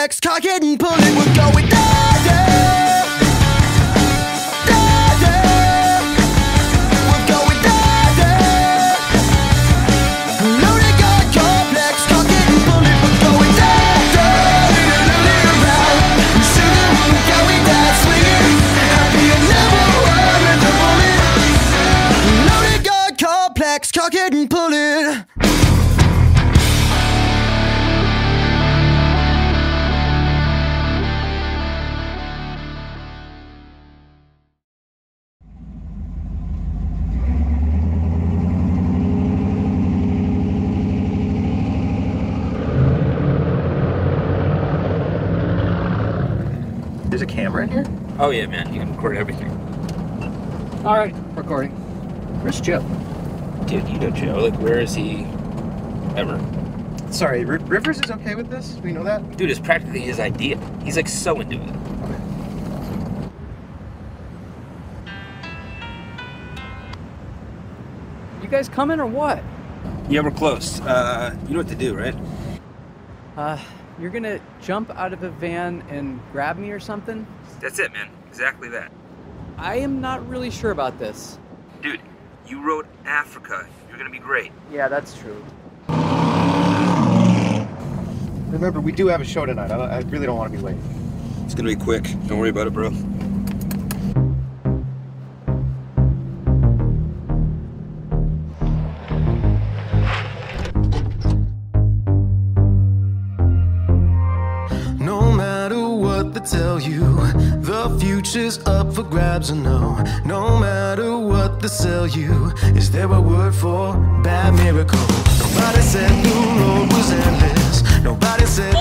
Flex, cock and pull we're going down. record everything. All right, recording. Where's Joe? Dude, you know Joe. Like, where is he ever? Sorry, R Rivers is okay with this? We know that? Dude, it's practically his idea. He's like so into it. You guys coming or what? Yeah, we're close. Uh, you know what to do, right? Uh, you're gonna jump out of a van and grab me or something? That's it, man. Exactly that. I am not really sure about this. Dude, you wrote Africa. You're gonna be great. Yeah, that's true. Remember, we do have a show tonight. I, I really don't want to be late. It's gonna be quick. Don't worry about it, bro. abs or no No matter what they sell you Is there a word for bad miracle? Nobody said the road was endless Nobody said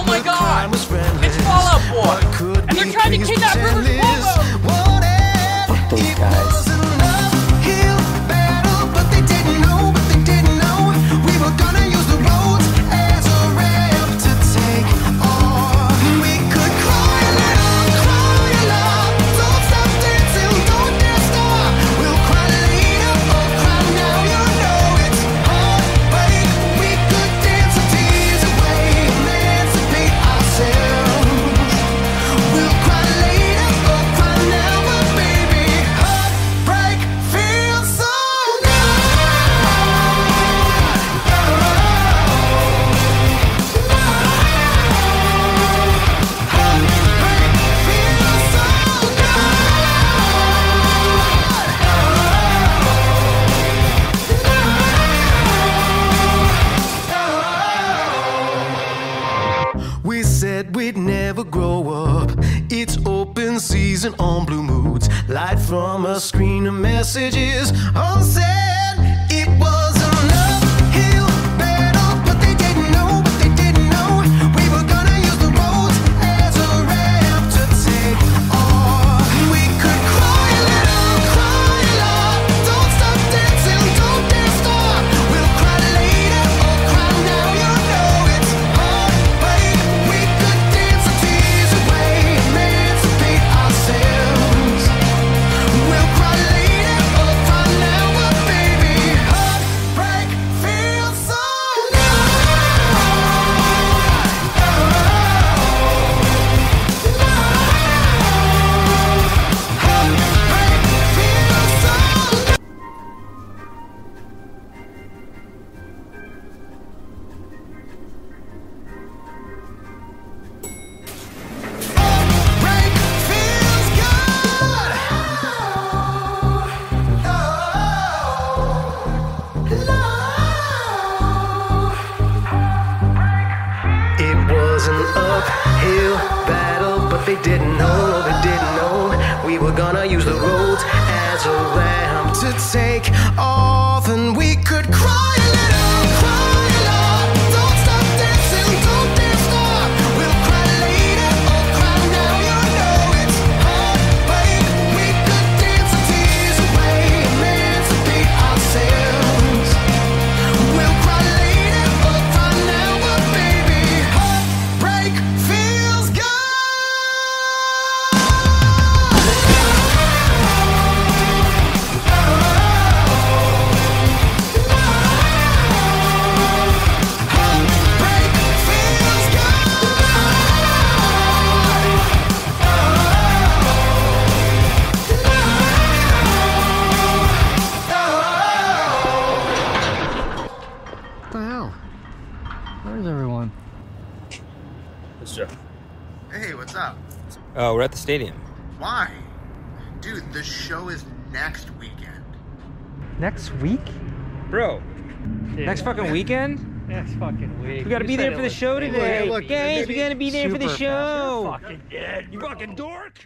we're at the stadium. Why? Dude, the show is next weekend. Next week? Bro, next fucking weekend? Next fucking week. We gotta You be there for the was- show Hey, today. look, Guys, we gotta be there for the show. You're fucking dead. You fucking dork.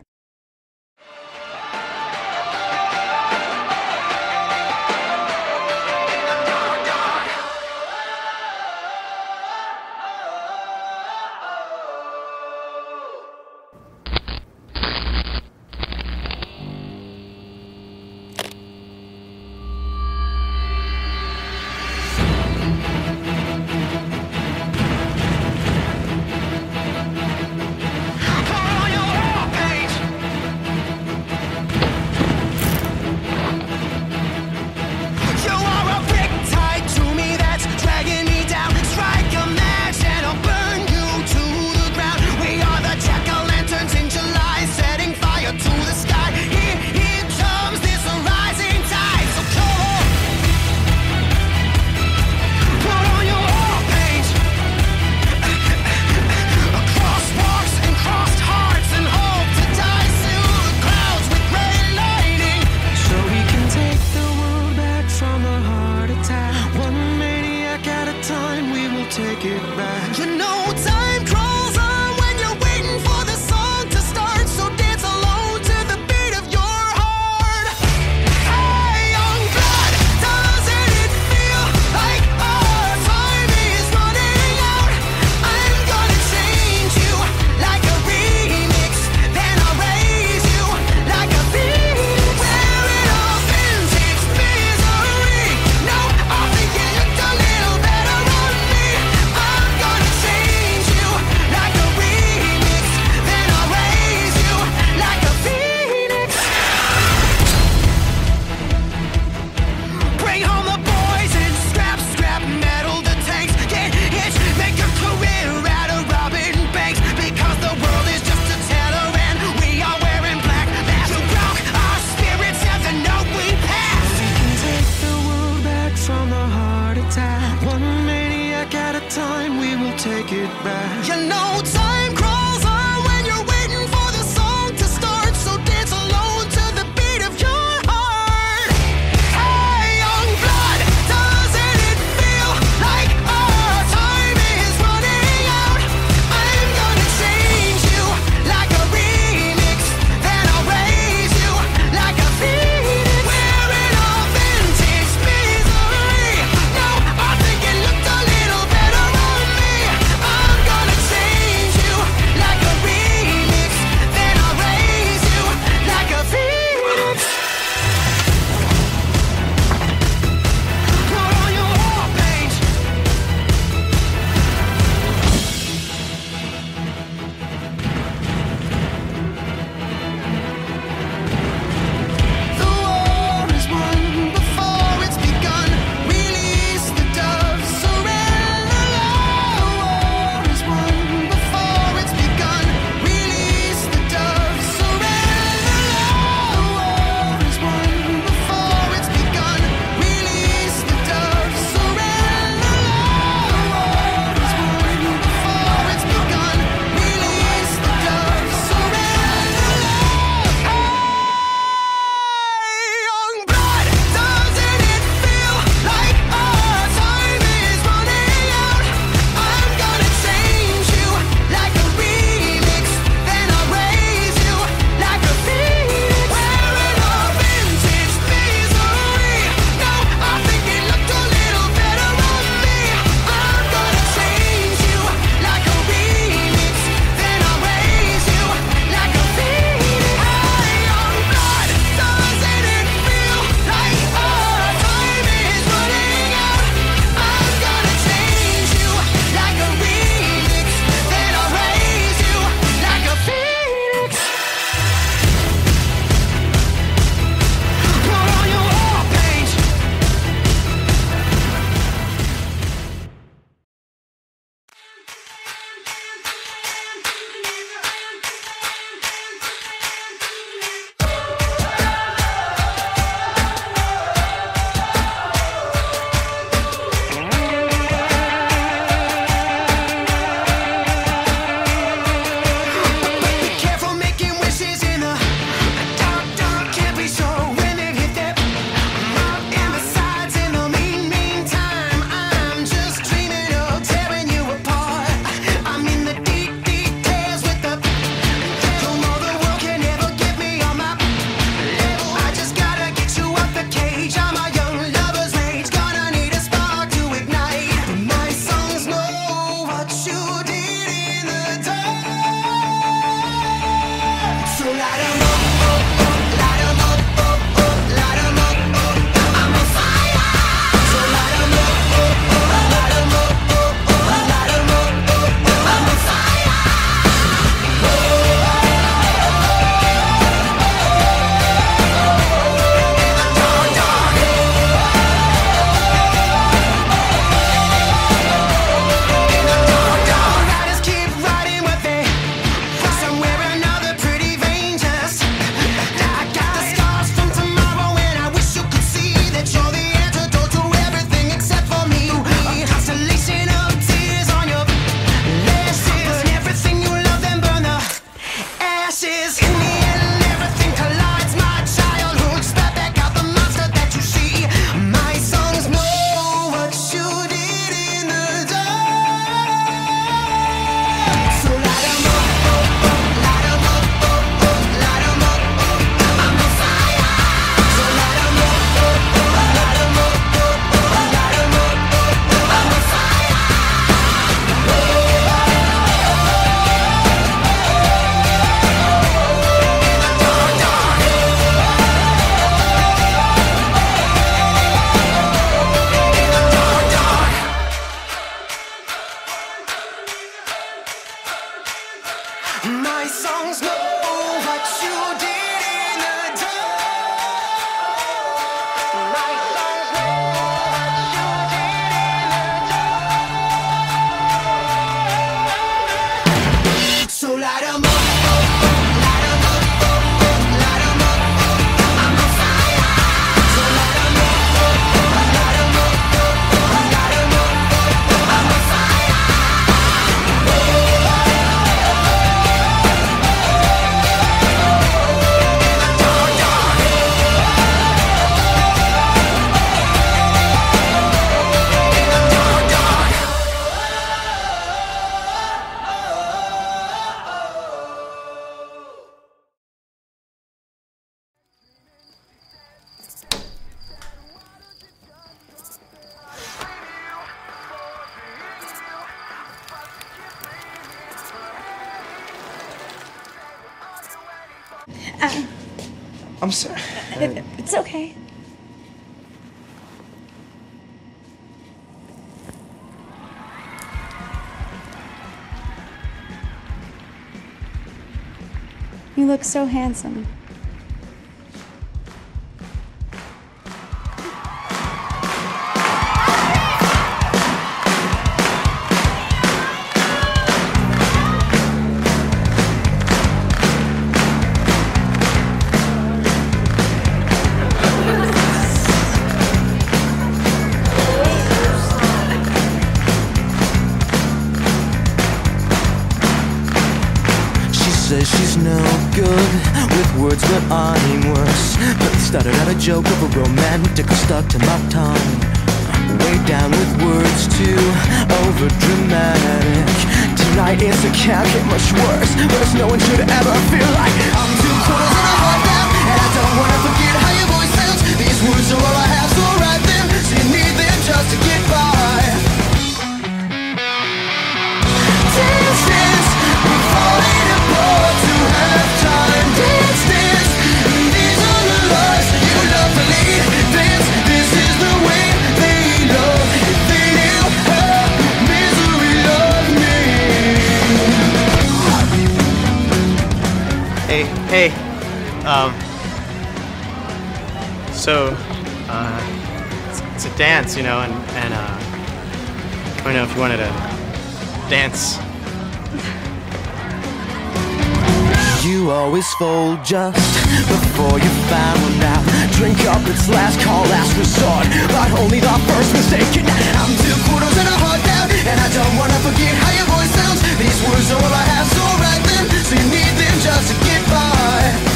I, I'm sorry. It's okay. You look so handsome. dance, you know, and, and uh, I don't know if you wanted to dance. You always fold just before you found out. Drink up, it's last call, last resort, but only the first mistaken. I'm two quarters and a heart down, and I don't wanna forget how your voice sounds. These words are all I have, so write them, so you need them just to get by.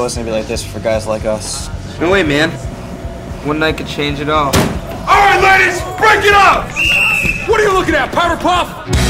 so it's gonna be like this for guys like us. No way, man. One night could change it all. All right, ladies, break it up! What are you looking at, Powerpuff? Puff?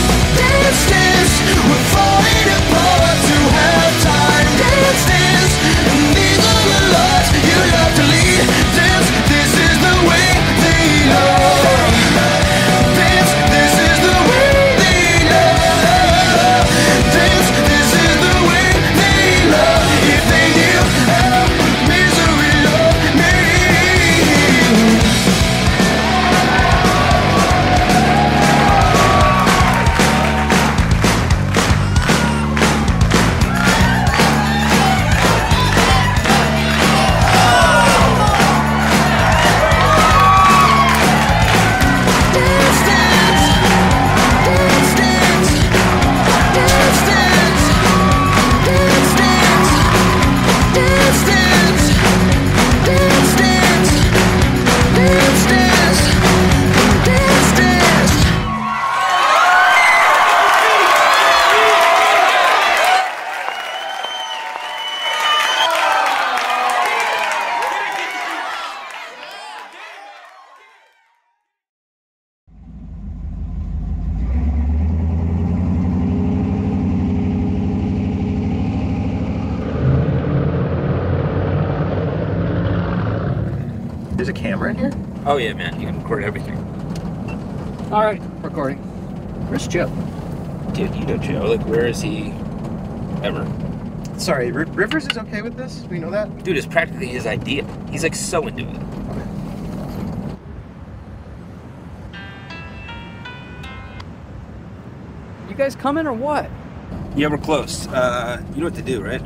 Recording here? Oh yeah, man. You can record everything. All right, recording. Where's Joe? Dude, you know Joe. Like, where is he? Ever? Sorry, R- Rivers is okay with this? We know that? Dude, it's practically his idea. He's like so into it. You guys coming or what? Yeah, we're close. Uh, you know what to do, right?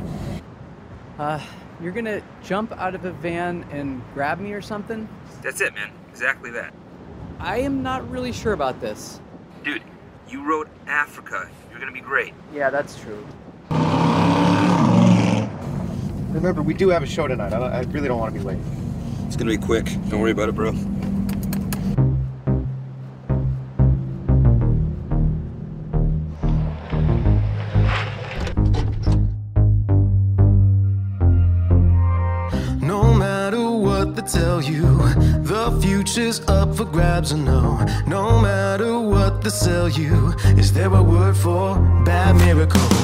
Uh, you're gonna jump out of a van and grab me or something? That's it, man. Exactly that. I am not really sure about this. Dude, you wrote Africa. You're gonna be great. Yeah, that's true. Remember, we do have a show tonight. I, don't, I really don't want to be late. It's gonna be quick. Don't worry about it, bro. For grabs or no. No matter what they sell you, is there a word for bad miracle?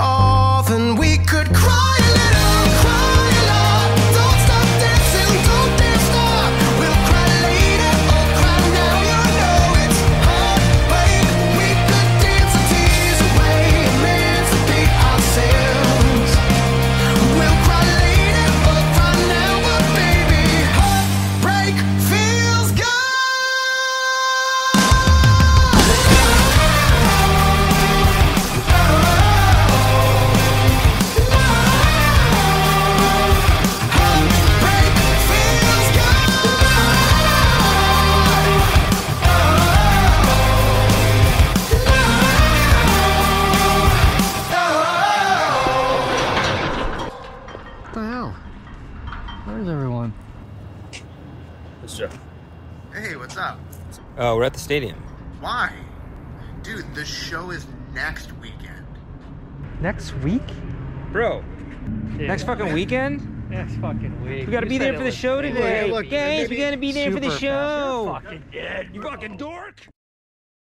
Off, and we the stadium. Why? Dude, the show is next weekend. Next week? Bro, next fucking weekend? Next fucking week. We gotta be there for the show today. look, Guys, we gotta be there for the super show. Fucking dead. You fucking dork.